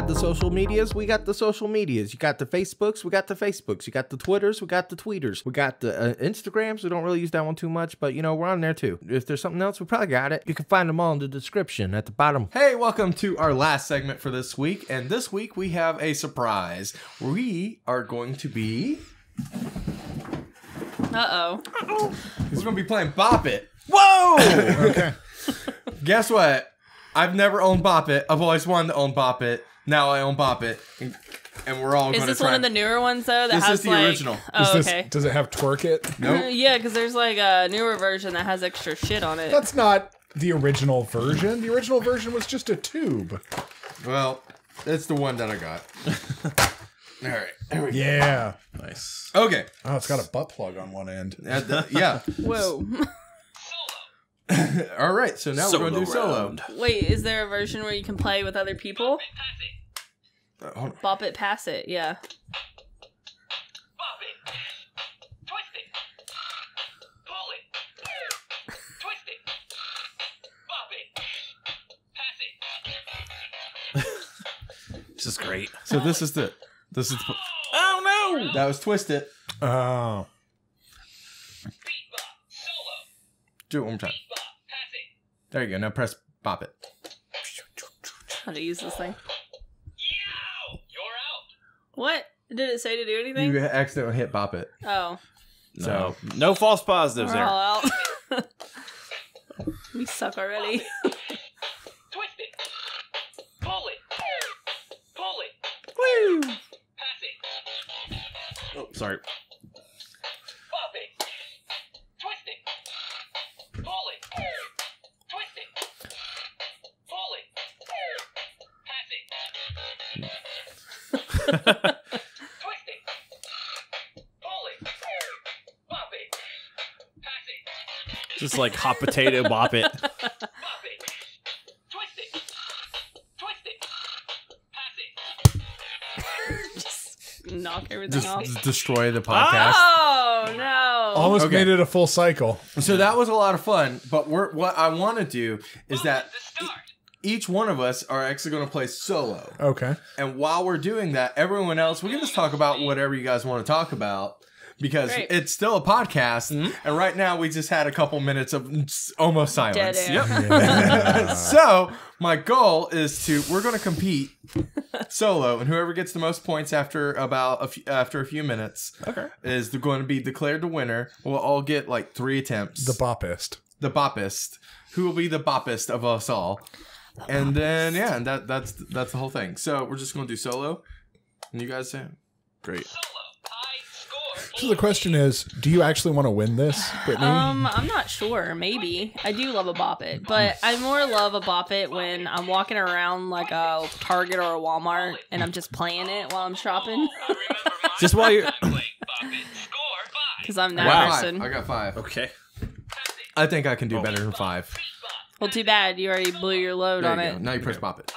got the social medias, we got the social medias. You got the Facebooks, we got the Facebooks. You got the Twitters, we got the Tweeters. We got the uh, Instagrams. We don't really use that one too much, but you know, we're on there too. If there's something else, we probably got it. You can find them all in the description at the bottom. Hey, welcome to our last segment for this week. And this week we have a surprise. We are going to be. Uh oh. We're going to be playing Bop It. Whoa! Okay. Guess what? I've never owned Bop It. I've always wanted to own Bop It. Now I own Bop It. And, and we're all Is going to this try. one of the newer ones though? That This has is the like, original. Oh, Is this, okay. Does it have twerk it? Nope. Yeah, because there's like a newer version that has extra shit on it. That's not the original version. The original version was just a tube. Well, it's the one that I got. all right. There we go. Yeah. Nice. Okay. Oh, it's got a butt plug on one end. Uh, th- yeah. Whoa. All right. So now we're going to do Solo solo. Wait, is there a version where you can play with other people? Uh, hold on. Bop it, pass it. Yeah. Bop it. Twist it. Pull it. Twist it. Bop it. Pass it. This is great. So this is the. This is. The, Oh no! that was twist it. Oh. Beat bop. Solo. Do it one more time. Beat bop. Pass it. There you go. Now press bop it. How to use this thing? Yow! You're out. What? Did it say to do anything? You accidentally hit pop it. Oh. No, no false positives We're there. all out. we suck already. Twist it. Pull it. Pull it. Woo! Pass it. Oh, sorry. Bop it. Twist it. Pull it. Twist it. Pull it. Pass it. Just like hot potato bop it. Bop it. Twist it. Twist it. Pass it. Knock everything Just off. just destroy the oh, podcast. Oh no! Almost Okay. made it a full cycle. So that was a lot of fun. But we're, what I want to do is that The start. each one of us are actually going to play solo. Okay. And while we're doing that, everyone else, we can just talk about whatever you guys want to talk about because Great. it's still a podcast. Mm-hmm. And right now, we just had a couple minutes of s- almost Dead silence. air. so my goal is to we're going to compete solo, and whoever gets the most points after about a few, after a few minutes Okay. is going to be declared the winner. We'll all get like three attempts. The bopist. the boppist, who will be the boppist of us all. And then yeah, and that that's that's the whole thing. So we're just gonna do solo. And you guys say Great. Solo. High score. So the question is, do you actually want to win this, Brittany? Um, I'm not sure. Maybe I do love a bop it, but I more love a bop it when I'm walking around like a Target or a Walmart and I'm just playing it while I'm shopping I remember my Just while you're. Bop it. Score five. because I'm I that got person. I got five. Okay. I think I can do better than five. Well, too bad you already blew your load There on you it. Now you press bop it.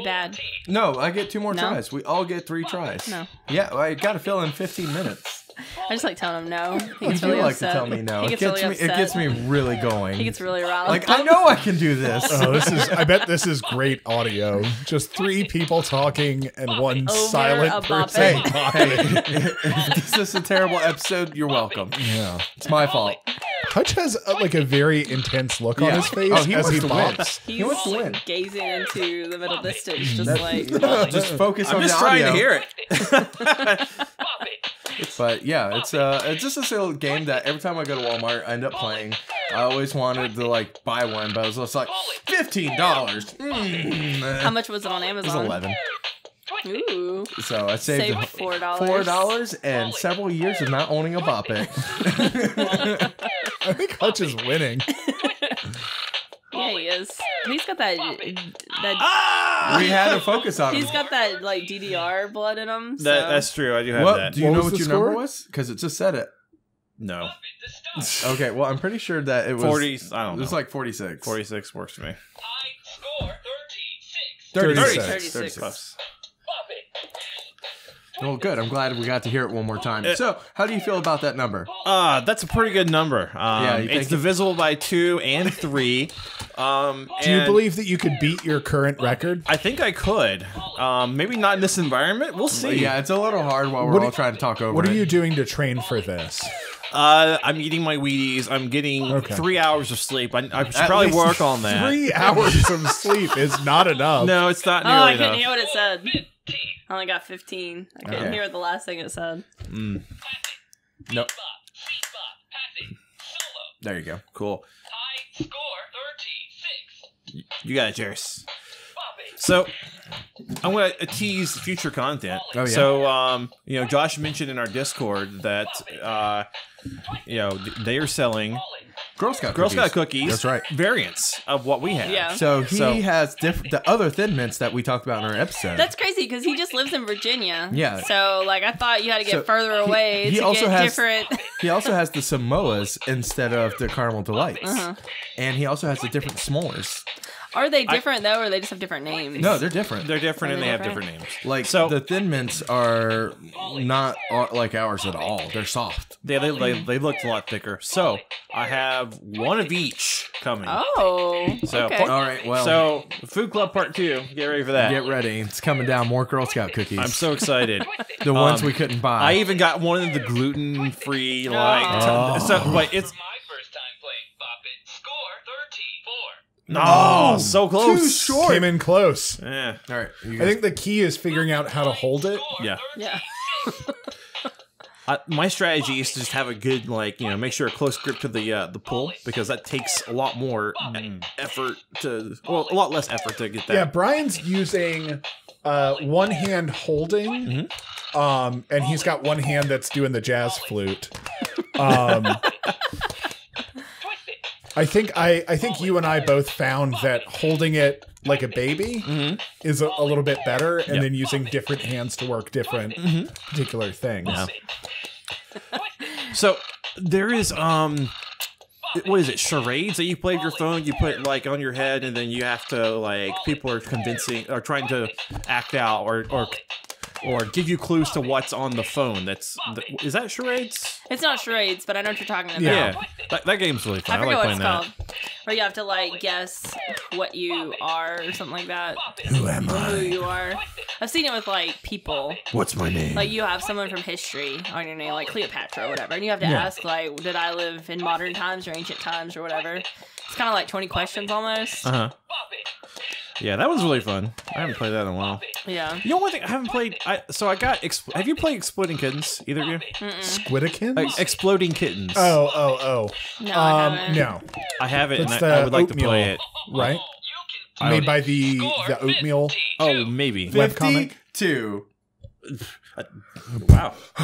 High score. Too bad. No, I get two more No? tries. We all get three tries. No. Yeah, I got to fill in 15 minutes. I just like telling him no. He You gets do really like upset. to tell me no. He It gets gets really me. It gets me really going. He gets really riled. like I know I can do this. Oh, this is. I bet this is great audio. Just three people talking and one Over silent person. it. hey, if this is a terrible episode, you're welcome. Yeah. It's my fault. Hutch has uh, like a very intense look on his face Oh, he as wants he to win. bops. He's He wants to win. gazing into the middle distance, just like Just focus I'm on just the trying audio. to hear it. But yeah, it's uh, it's just a little game that every time I go to Walmart, I end up playing. I always wanted to like buy one, but it was just like fifteen dollars. how much was it on It was Amazon? eleven. Ooh, So I saved Saved $4. four dollars and several years of not owning a bop it. I think Hutch is winning. Yeah, he is. He's got that. That ah! we had to focus on. him. He's got that like DDR blood in him. So. That, that's true. I do have what, that. Do you what know what your score? number was? Because it just said it. No. okay. Well, I'm pretty sure that it was 40. I don't know. It was like 46. 46 works for me. I score 36. 36. 36. 36. 36. 36. Well, good. I'm glad we got to hear it one more time. Uh, so, how do you feel about that number? Uh, that's a pretty good number. Um, Yeah, it's divisible by two and three. Um, Do you believe that you could beat your current record? I think I could. Um, maybe not in this environment. We'll see. Yeah, it's a little hard while we're What all do- trying to talk over What are it. you doing to train for this? Uh, I'm eating my Wheaties. I'm getting Okay. three hours of sleep. I, I should At probably work on that. Three hours of sleep is not enough. No, it's not Oh, I nearly couldn't enough. hear what it said. I only got 15. I couldn't Okay. hear the last thing it said. Nope. Bop, sweet passing. There you go. Cool. High score 13 6. You got it, Jairus. So I'm gonna tease future content. Oh, yeah? So um, you know, Josh mentioned in our Discord that uh, you know they are selling Girl Scout Girl cookies. Scout cookies. That's right. Variants of what we have. Yeah. So he So- has different the other thin mints that we talked about in our episode. That's crazy because he just lives in Virginia. Yeah. So, like, I thought you had to get So further he- away he to also get has- different. he also has the Samoas instead of the caramel delights, Uh-huh. and he also has the different s'mores. Are they different, though, or they just have different names? No, they're different. They're different and they they have different? different names. like So- the thin mints are not uh, like ours at all. They're soft. They, they, they, they looked a lot thicker. So I have one of each coming. Oh. So- okay. All right. Well, So Food Club Part Two. Get ready for that. get ready. It's coming down. More Girl Scout cookies. I'm so excited. the ones um, we couldn't buy. I even got one of the gluten free like Oh. t- so but it's no so close. Too short. Came in close. Yeah. all right. You I think the key is figuring out how to hold it. Yeah. Yeah. I, my strategy is to just have a good like you know make sure a close grip to the uh, the pull because that takes a lot more e- effort to well a lot less effort to get that. Yeah, Bryan's using uh, one hand holding, um, and he's got one hand that's doing the jazz flute. Um, Twist it. I think I, I think you and I both found that holding it like a baby Mhm. is a, a little bit better, and Yep. then using different hands to work different particular things. Yeah. So there is um what is it charades that you play with your phone you put like on your head and then you have to like people are convincing or trying to act out or or or give you clues to what's on the phone that's is that charades It's not charades, but I know what you're talking about. yeah, that, that game's really fun I i, like playing that called. Where you have to like guess what you are or something like that. who am I? Who I? you are. I've seen it with like people. What's my name? Like you have someone from history on your name, like Cleopatra or whatever, and you have to Yeah. ask like, did I live in modern times or ancient times or whatever. It's kind of like 20 questions almost. uh-huh Bop it. Yeah that was really fun i haven't played that in a while Yeah. you know one thing i haven't played i so i got Expl- have you played exploding kittens either of you Squidikins? like, exploding kittens oh, oh, oh. No, I um, haven't. no, i have it and That's I, I would like to play it right? You Made by the the oatmeal. oh maybe Webcomic? Fifty-two. Wow.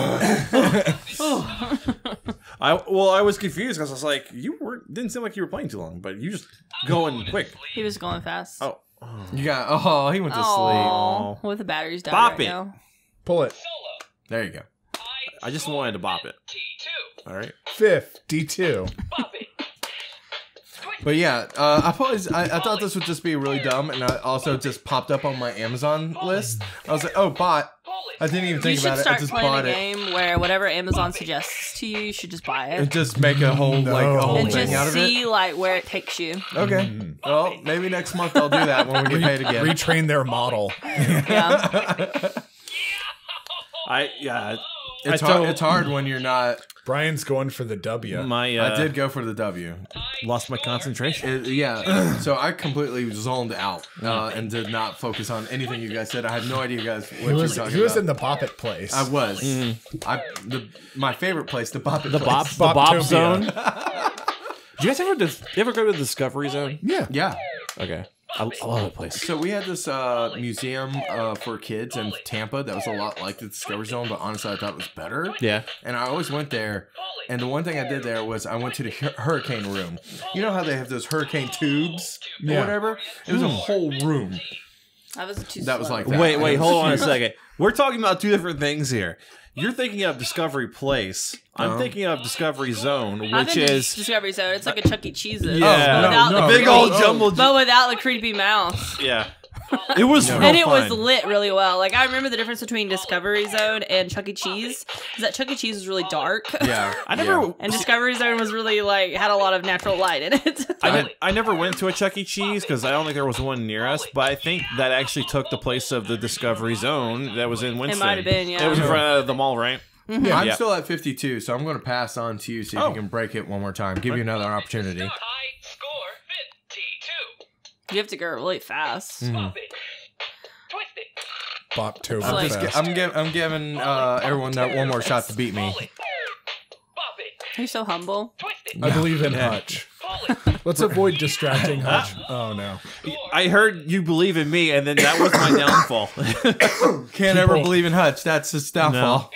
I well, I was confused because I was like, you weren't didn't seem like you were playing too long, but you just going quick. He was going fast. Oh, You got. Oh, he went to sleep. Aw, with the batteries down Bop right it. now. Pull it. There you go. I just wanted to bop it. T2. All right. Fifty-two. Bop it. But yeah, uh, I always I, I thought this would just be really dumb, and I also just popped up on my Amazon list. I was like, oh, bot. Pull I didn't even You think should about it. I start just playing a bought it. game where whatever Amazon suggests to you, you should just buy it. And it. just make a whole like a whole And thing just out of see like where it takes you. Okay. Mm-hmm. Well, maybe next month I'll do that when we get paid again. Retrain their model. Yeah. I yeah. It's I hard. It's hard when you're not. Bryan's going for the W. My uh, I did go for the W. lost my concentration. It- yeah. so I completely zoned out uh, and did not focus on anything you guys said. I had no idea, you guys, what he you were was talking he was about. in the Bop It place. I was. I the my favorite place, the Bop It The place. Bob, the Bob Boptopia. Zone. Do you guys ever dis- you ever go to the Discovery Zone? yeah. Yeah. Okay, I, I love that place. So we had this uh, museum uh, for kids in Tampa that was a lot like the Discovery Zone, but honestly, I thought it was better. Yeah. And I always went there. And the one thing I did there was I went to the hur- hurricane room. You know how they have those hurricane tubes or Yeah. whatever? It was a whole room. That was too That was slow. like that. Wait, wait, hold on a second. We're talking about two different things here. You're thinking of Discovery Place. I'm Uh-huh. thinking of Discovery Zone, I've which been to is Discovery Zone. It's like a Chuck E. Cheese's. yeah, Without no, the no, big creepy- old no. jumbled. But without the creepy mouse. Yeah. It was real and it was lit really well. Like I remember the difference between Discovery Zone and Chuck E. Cheese is that Chuck E. Cheese was really dark. Yeah. I never. And Discovery Zone was really like had a lot of natural light in it. I, did, I never went to a Chuck E. Cheese because I don't think there was one near us. But I think that actually took the place of the Discovery Zone that was in Winston. might have been, yeah. It was in front of the mall, right? Mm-hmm. I'm Yeah. still at 52, so I'm going to pass on to you, see if Oh. you can break it one more time. Give you another opportunity. High score 52. you have to go really fast. Mm-hmm. It. Twist it. Bop Tober I'm Just Fest. gi- I'm, giv I'm giving uh, everyone that one more shot to beat me. Pull it. Pop it. You're so humble. Twist it. I believe in Hutch. Let's avoid distracting Hutch. Oh no. I heard you believe in me, and then that was my downfall. Can't ever believe in Hutch. That's his downfall. Beatbox.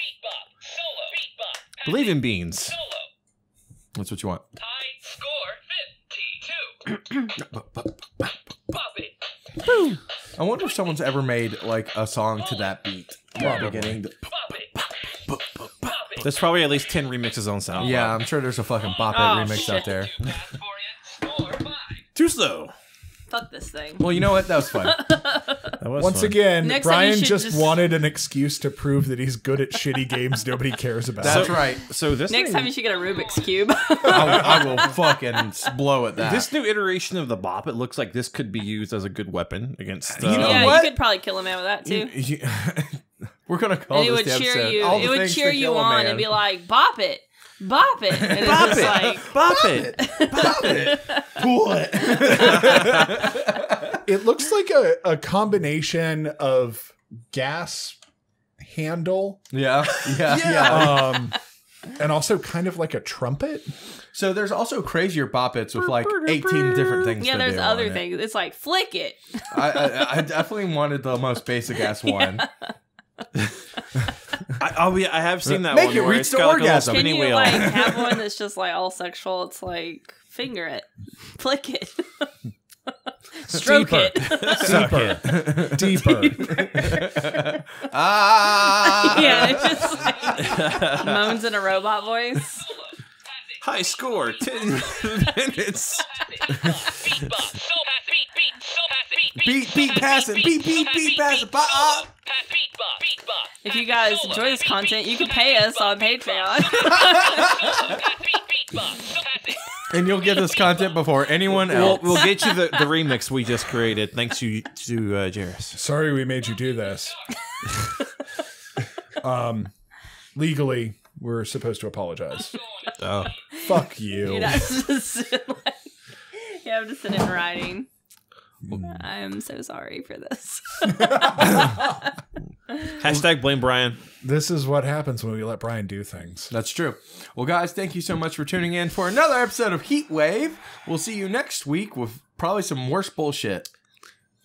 Solo. Beatbox. believe in beans. That's what you want. High score 52. Pop it. I wonder if someone's ever made like a song to that beat. At the beginning. Pop it. Pop it. There's probably at least ten remixes on SoundCloud. Yeah, I'm sure there's a fucking Bop It Oh, remix shit. out there. Two passes for you. Score five. Too slow. Fuck this thing. Well, you know what? That was fun. That was Once fun. again, Next time you Bryan should just, just- wanted an excuse to prove that he's good at shitty games nobody cares about. That's right. So this Next thing- time you should get a Rubik's cube. I, I will fucking s- blow at that. This new iteration of the bop, it looks like this could be used as a good weapon against. Uh, You know yeah, what? you could probably kill a man with that too. You- we're gonna call and it this would the cheer episode, you. All the It would Things cheer to you Kill a on Man. and be like, "Bop it, bop it," and it's bop just it, like, bop it. Pop it, pull it. It looks like a, a combination of gas handle yeah, yeah, yeah. um and also kind of like a trumpet. So there's also crazier boppets with like 18 different things. yeah. There's other on it. things. It's like flick it. I, I, I definitely wanted the most basic ass one. I, oh yeah, I have seen that Make one it reach the got like orgasm. Can you wheel. like have one that's just like all sexual? It's like finger it, flick it, stroke Deeper. it. Deeper. Deeper. ah, yeah, it's just like moans in a robot voice. High score, ten minutes. Beatbox. So pass it. Beat. Beat. So pass it. Beat. beat, beat, pass it, it. If you guys enjoy this content, you can pay us on Patreon. And you'll get this content before anyone We'll, else. we'll get you the, the remix we just created, thanks to to uh, Jairus. Sorry we made you do this. um legally we're supposed to apologize. Oh, Fuck you. You know, it's just like, you have to sit in writing. Mm. I'm so sorry for this. hashtag blame Bryan. This is what happens when we let Bryan do things. That's true. Well, guys, thank you so much for tuning in for another episode of HEETwave. We'll see you next week with probably some worse bullshit.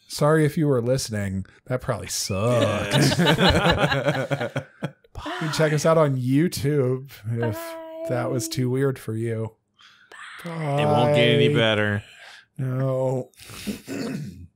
Sorry if you were listening. That probably sucked. You can check us out on YouTube if that was too weird for you. It won't get any better. No.